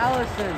Allison.